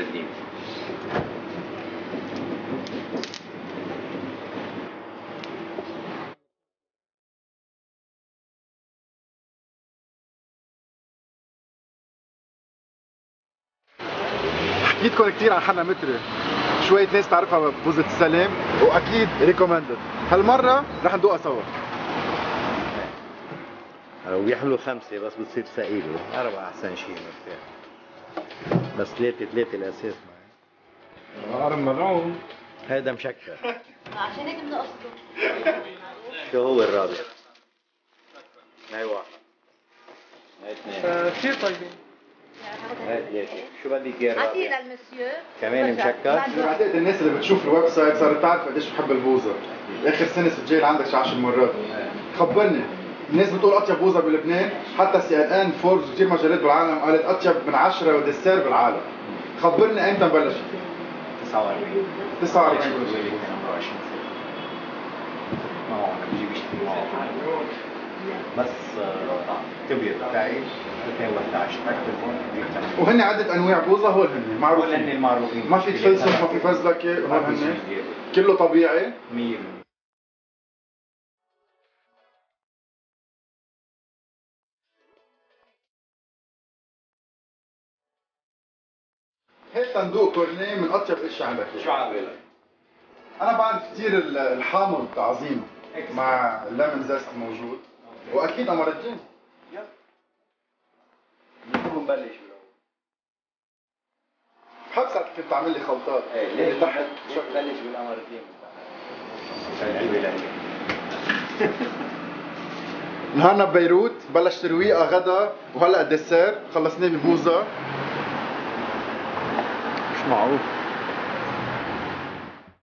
الدين. حكيتكم كثير عن حنا متري. شوية ناس تعرفها بوزة السلام وأكيد ريكومندد هالمرة رح ندوقها سوا. وبيحملوا خمسة بس بتصير ثقيلة. أربعة أحسن شيء مرتاح بس ثلاثة ثلاثة الأساس معي عارف مرعون هيدا مشكل. عشان هيك بنقصده شو هو الرابع؟ هاي واحد. هاي اثنين. كثير طيبين. هاي ثلاثة شو بدك يا عطيه الرابع؟ للمسيو كمان مشكل؟ بعتقد الناس اللي بتشوف ال web site صارت تعرف قديش بحب البوظة آخر سنة سجل عندك شي 10 مرات خبرني. الناس بتقول أطيب بوظة بلبنان حتى سي إن إن فوربس وكثير مجلات بالعالم قالت أطيب من 10 وديسير بالعالم. خبرني إمتى نبلش 49 49 22 ما هو أنا بجيب اشتري معه بس آه، كبير. تعيش. 2011 أكثر هون بجيب ثمانية. وهن عدة أنواع بوظة هول هن هول هن معروفين المعروفين. ما في تفلسف ما في فزلكة هول هن كله طبيعي. 100% صندوق كورنيه من أطيب عندك شو عامل؟ أنا بعرف كثير ال- الحامض عظيم مع الليمون زيست موجود. وأكيد قمر الدين بدكم نبلش ساعة كنت تعمل لي خلطات. إيه ليش تحت. بلش بالقمر الدين نهارنا ببيروت بلش ترويقه غدا وهلأ الديسير خلصناه ببوظه 马路。